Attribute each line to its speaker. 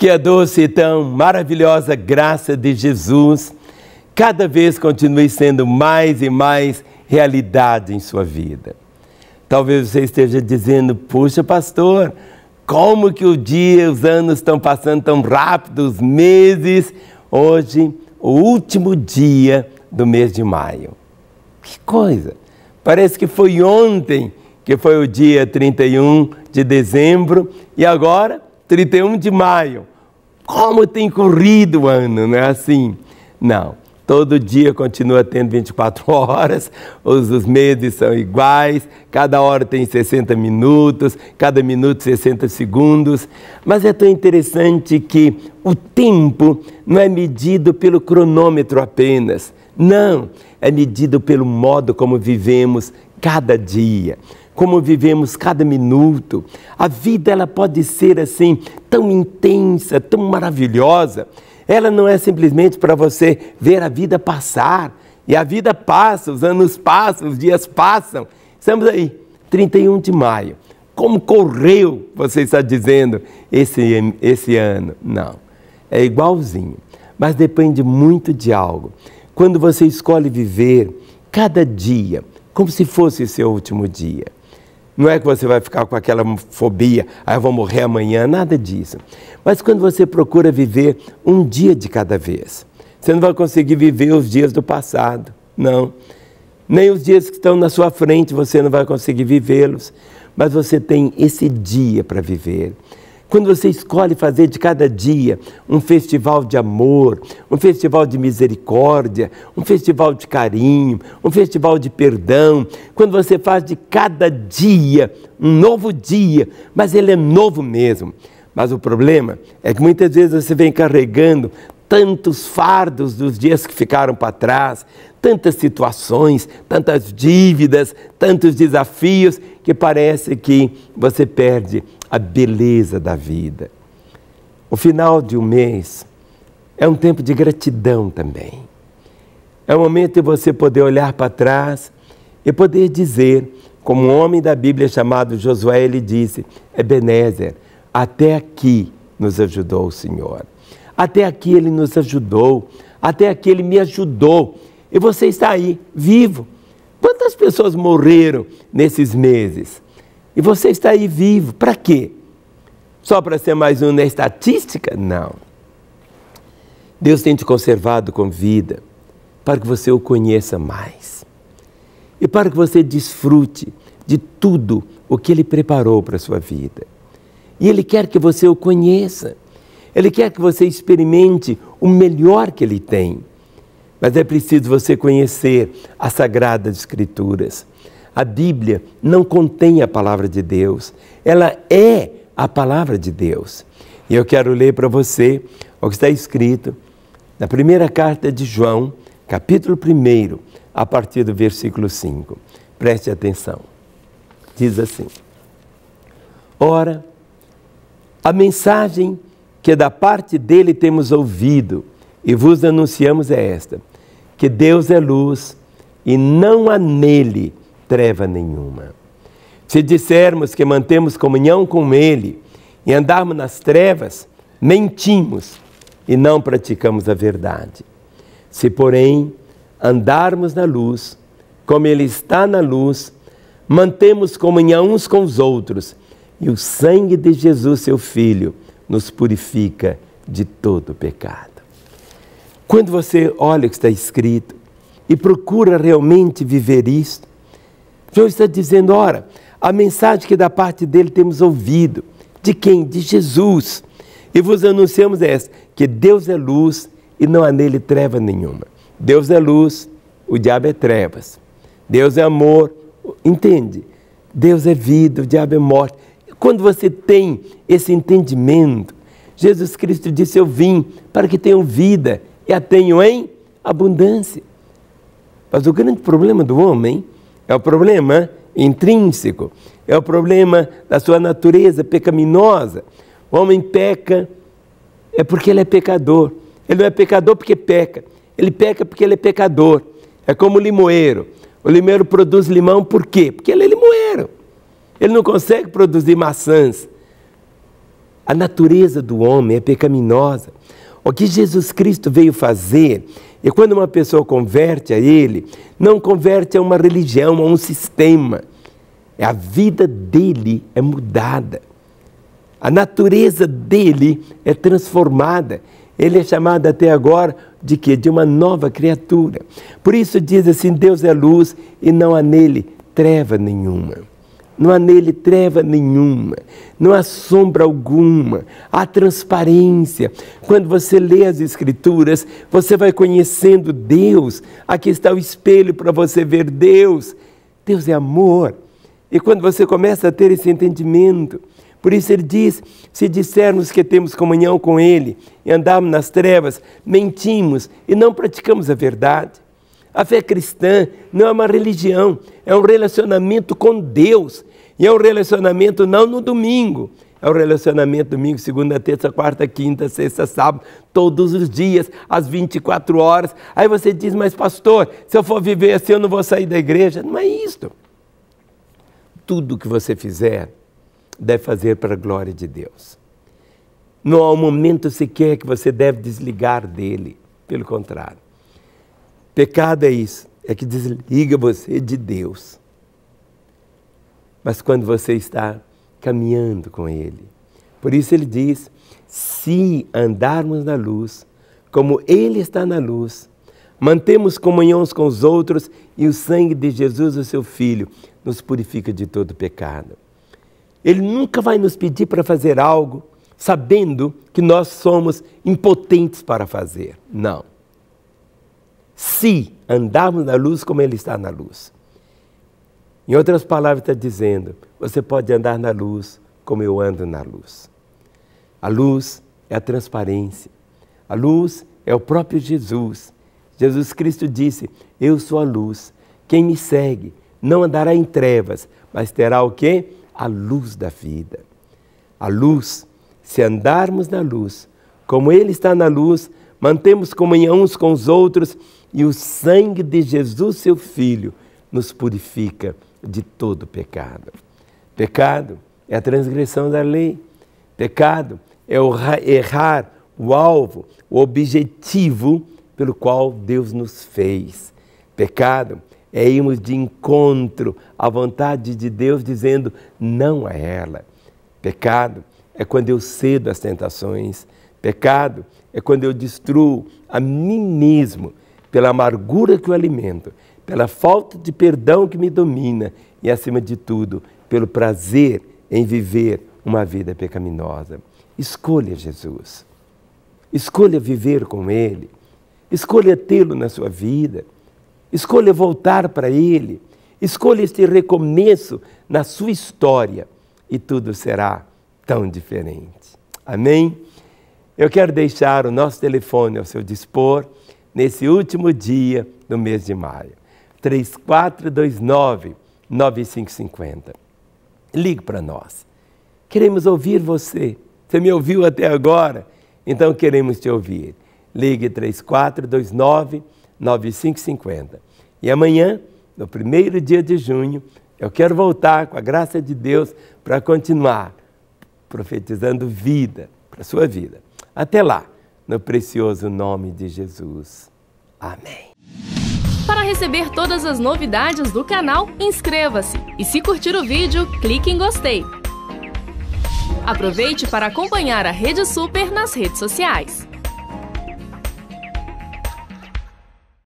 Speaker 1: Que a doce e tão maravilhosa graça de Jesus cada vez continue sendo mais e mais realidade em sua vida. Talvez você esteja dizendo: puxa, pastor, como que o dia, os anos estão passando tão rápido, os meses. Hoje, o último dia do mês de maio. Que coisa! Parece que foi ontem que foi o dia 31 de dezembro e agora 31 de maio. Como tem corrido o ano, não é assim? Não. Todo dia continua tendo 24 horas, os, os meses são iguais, cada hora tem 60 minutos, cada minuto 60 segundos. Mas é tão interessante que o tempo não é medido pelo cronômetro apenas. Não, é medido pelo modo como vivemos cada dia como vivemos cada minuto. A vida ela pode ser assim tão intensa, tão maravilhosa. Ela não é simplesmente para você ver a vida passar. E a vida passa, os anos passam, os dias passam. Estamos aí, 31 de maio. Como correu, você está dizendo, esse, esse ano? Não, é igualzinho. Mas depende muito de algo. Quando você escolhe viver cada dia como se fosse seu último dia, não é que você vai ficar com aquela fobia, ah, eu vou morrer amanhã, nada disso. Mas quando você procura viver um dia de cada vez, você não vai conseguir viver os dias do passado, não. Nem os dias que estão na sua frente você não vai conseguir vivê-los, mas você tem esse dia para viver. Quando você escolhe fazer de cada dia um festival de amor, um festival de misericórdia, um festival de carinho, um festival de perdão, quando você faz de cada dia um novo dia, mas ele é novo mesmo. Mas o problema é que muitas vezes você vem carregando tantos fardos dos dias que ficaram para trás, tantas situações, tantas dívidas, tantos desafios, que parece que você perde a beleza da vida. O final de um mês é um tempo de gratidão também. É um momento de você poder olhar para trás e poder dizer, como um homem da Bíblia chamado Josué, ele disse: Ebenezer, até aqui nos ajudou o Senhor. Até aqui ele nos ajudou. Até aqui ele me ajudou. E você está aí, vivo. Quantas pessoas morreram nesses meses? E você está aí vivo, para quê? Só para ser mais um na estatística? Não. Deus tem te conservado com vida para que você o conheça mais e para que você desfrute de tudo o que Ele preparou para a sua vida. E Ele quer que você o conheça, Ele quer que você experimente o melhor que Ele tem. Mas é preciso você conhecer as Sagradas Escrituras. A Bíblia não contém a palavra de Deus, ela é a palavra de Deus. E eu quero ler para você o que está escrito na primeira carta de João, capítulo 1, a partir do versículo 5. Preste atenção. Diz assim: Ora, a mensagem que da parte dele temos ouvido e vos anunciamos é esta: que Deus é luz e não há nele treva nenhuma. Se dissermos que mantemos comunhão com Ele e andarmos nas trevas, mentimos e não praticamos a verdade. Se, porém, andarmos na luz, como Ele está na luz, mantemos comunhão uns com os outros, e o sangue de Jesus, seu Filho, nos purifica de todo pecado. Quando você olha o que está escrito e procura realmente viver isto, João está dizendo: ora, a mensagem que da parte dele temos ouvido, de quem? De Jesus. E vos anunciamos essa: que Deus é luz e não há nele treva nenhuma. Deus é luz, o diabo é trevas. Deus é amor, entende? Deus é vida, o diabo é morte. Quando você tem esse entendimento, Jesus Cristo disse: Eu vim para que tenham vida e a tenham em abundância. Mas o grande problema do homem é o problema intrínseco, é o problema da sua natureza pecaminosa. O homem peca é porque ele é pecador. Ele não é pecador porque peca, ele peca porque ele é pecador. É como o limoeiro. O limoeiro produz limão por quê? Porque ele é limoeiro. Ele não consegue produzir maçãs. A natureza do homem é pecaminosa. O que Jesus Cristo veio fazer e quando uma pessoa converte a Ele, não converte a uma religião, a um sistema. É a vida dele é mudada. A natureza dele é transformada. Ele é chamado até agora de quê? De uma nova criatura. Por isso diz assim: Deus é luz e não há nele treva nenhuma não há nele treva nenhuma, não há sombra alguma, há transparência. Quando você lê as Escrituras, você vai conhecendo Deus. Aqui está o espelho para você ver Deus. Deus é amor. E quando você começa a ter esse entendimento, por isso ele diz: se dissermos que temos comunhão com Ele e andamos nas trevas, mentimos e não praticamos a verdade. A fé cristã não é uma religião, é um relacionamento com Deus. E é um relacionamento não no domingo, é um relacionamento domingo, segunda, terça, quarta, quinta, sexta, sábado, todos os dias, às 24 horas. Aí você diz, mas pastor, se eu for viver assim, eu não vou sair da igreja. Não é isto. Tudo que você fizer, deve fazer para a glória de Deus. Não há um momento sequer que você deve desligar dele. Pelo contrário. Pecado é isso, é que desliga você de Deus mas quando você está caminhando com Ele. Por isso ele diz: se andarmos na luz, como Ele está na luz, mantemos comunhão uns com os outros e o sangue de Jesus, o seu Filho, nos purifica de todo pecado. Ele nunca vai nos pedir para fazer algo sabendo que nós somos impotentes para fazer. Não. Se andarmos na luz como Ele está na luz. Em outras palavras, está dizendo: você pode andar na luz como eu ando na luz. A luz é a transparência. A luz é o próprio Jesus. Jesus Cristo disse: Eu sou a luz. Quem me segue não andará em trevas, mas terá o quê? A luz da vida. A luz, se andarmos na luz, como Ele está na luz, mantemos comunhão uns com os outros e o sangue de Jesus, seu Filho, nos purifica de todo pecado. Pecado é a transgressão da lei. Pecado é errar o alvo, o objetivo pelo qual Deus nos fez. Pecado é irmos de encontro à vontade de Deus, dizendo não a ela. Pecado é quando eu cedo às tentações. Pecado é quando eu destruo a mim mesmo pela amargura que eu alimento pela falta de perdão que me domina e, acima de tudo, pelo prazer em viver uma vida pecaminosa. Escolha Jesus. Escolha viver com Ele. Escolha tê-lo na sua vida. Escolha voltar para Ele. Escolha este recomeço na sua história e tudo será tão diferente. Amém? Eu quero deixar o nosso telefone ao seu dispor nesse último dia do mês de maio. 3429 9550. Ligue para nós. Queremos ouvir você. Você me ouviu até agora? Então queremos te ouvir. Ligue 3429 9550. E amanhã, no primeiro dia de junho, eu quero voltar com a graça de Deus para continuar profetizando vida para a sua vida. Até lá, no precioso nome de Jesus. Amém.
Speaker 2: Para receber todas as novidades do canal, inscreva-se e se curtir o vídeo, clique em gostei. Aproveite para acompanhar a Rede Super nas redes sociais.